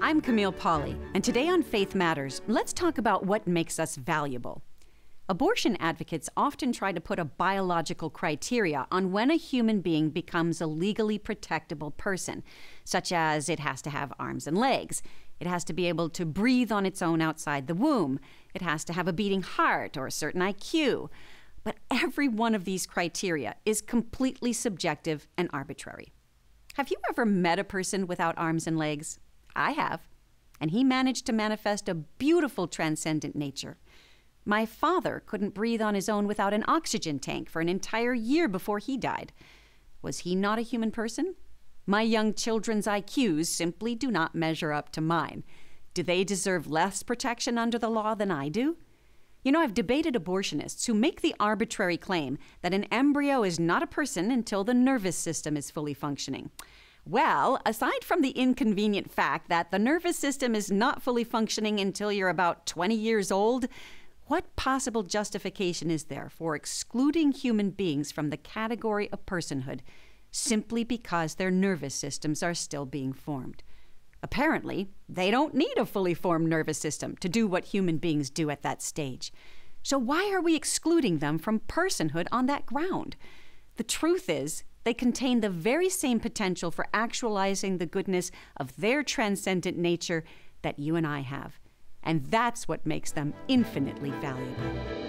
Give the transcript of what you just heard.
I'm Camille Pauley, and today on Faith Matters, let's talk about what makes us valuable. Abortion advocates often try to put a biological criteria on when a human being becomes a legally protectable person, such as it has to have arms and legs, it has to be able to breathe on its own outside the womb, it has to have a beating heart or a certain IQ. But every one of these criteria is completely subjective and arbitrary. Have you ever met a person without arms and legs? I have. And he managed to manifest a beautiful transcendent nature. My father couldn't breathe on his own without an oxygen tank for an entire year before he died. Was he not a human person? My young children's IQs simply do not measure up to mine. Do they deserve less protection under the law than I do? You know, I've debated abortionists who make the arbitrary claim that an embryo is not a person until the nervous system is fully functioning. Well, aside from the inconvenient fact that the nervous system is not fully functioning until you're about 20 years old, what possible justification is there for excluding human beings from the category of personhood simply because their nervous systems are still being formed? Apparently, they don't need a fully formed nervous system to do what human beings do at that stage. So, why are we excluding them from personhood on that ground? The truth is, they contain the very same potential for actualizing the goodness of their transcendent nature that you and I have. And that's what makes them infinitely valuable.